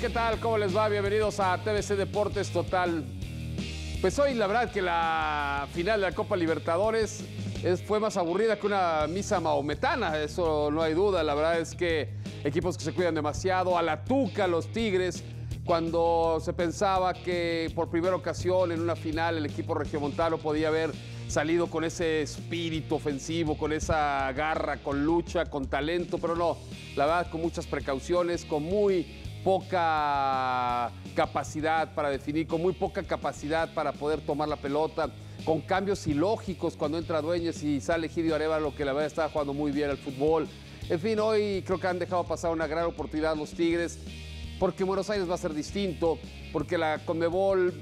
¿qué tal? ¿Cómo les va? Bienvenidos a TVC Deportes Total. Pues hoy la verdad que la final de la Copa Libertadores es- fue más aburrida que una misa maometana, eso no hay duda. La verdad es que equipos que se cuidan demasiado, a la tuca los Tigres, cuando se pensaba que por primera ocasión en una final el equipo regiomontano podía haber salido con ese espíritu ofensivo, con esa garra, con lucha, con talento, pero no, la verdad con muchas precauciones, con muy poca capacidad para definir, con muy poca capacidad para poder tomar la pelota, con cambios ilógicos cuando entra Dueñas y sale Gidio Arevalo, que la verdad estaba jugando muy bien al fútbol. En fin, hoy creo que han dejado pasar una gran oportunidad los Tigres, porque Buenos Aires va a ser distinto, porque la Conmebol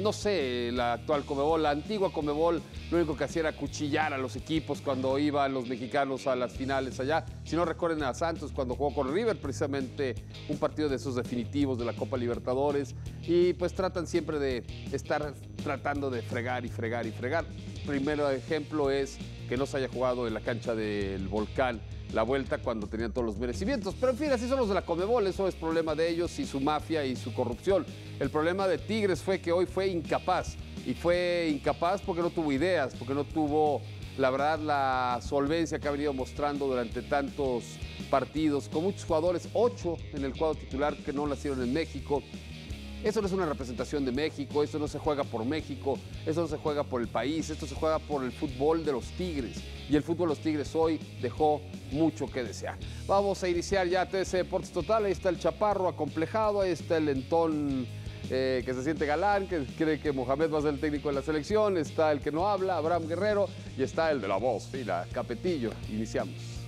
no sé, la actual Comebol, la antigua Comebol, lo único que hacía era cuchillar a los equipos cuando iban los mexicanos a las finales allá. Si no recuerden a Santos cuando jugó con River, precisamente un partido de esos definitivos de la Copa Libertadores. Y pues tratan siempre de estar tratando de fregar y fregar y fregar. Primero ejemplo es que no se haya jugado en la cancha del Volcán la vuelta cuando tenían todos los merecimientos. Pero en fin, así son los de la Comebol, eso es problema de ellos y su mafia y su corrupción. El problema de Tigres fue que hoy fue incapaz. Y fue incapaz porque no tuvo ideas, porque no tuvo, la verdad, la solvencia que ha venido mostrando durante tantos partidos, con muchos jugadores, ocho en el cuadro titular que no nacieron en México. Eso no es una representación de México, eso no se juega por México, eso no se juega por el país, esto se juega por el fútbol de los Tigres. Y el fútbol de los Tigres hoy dejó mucho que desear. Vamos a iniciar ya TC Deportes Total, ahí está el Chaparro acomplejado, ahí está el Lentón eh, que se siente galán, que cree que Mohamed va a ser el técnico de la selección, está el que no habla, Abraham Guerrero, y está el de la voz, fila, Capetillo. Iniciamos.